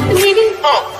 Oh.